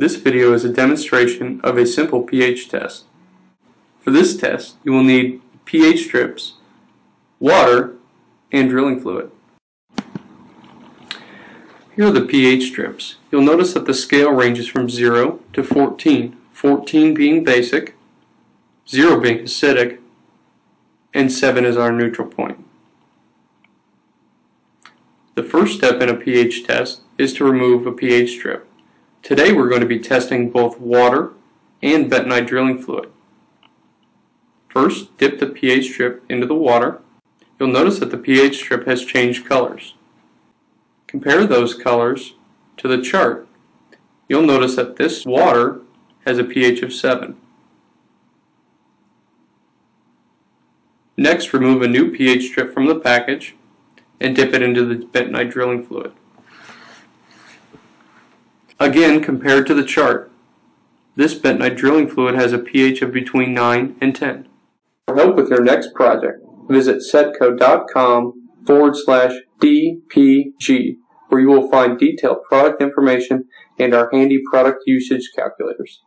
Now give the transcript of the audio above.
This video is a demonstration of a simple pH test. For this test, you will need pH strips, water, and drilling fluid. Here are the pH strips. You'll notice that the scale ranges from 0 to 14, 14 being basic, 0 being acidic, and 7 is our neutral point. The first step in a pH test is to remove a pH strip. Today we're going to be testing both water and bentonite drilling fluid. First, dip the pH strip into the water. You'll notice that the pH strip has changed colors. Compare those colors to the chart. You'll notice that this water has a pH of 7. Next, remove a new pH strip from the package and dip it into the bentonite drilling fluid. Again, compared to the chart, this bentonite drilling fluid has a pH of between 9 and 10. For help with your next project, visit cetco.com forward slash DPG, where you will find detailed product information and our handy product usage calculators.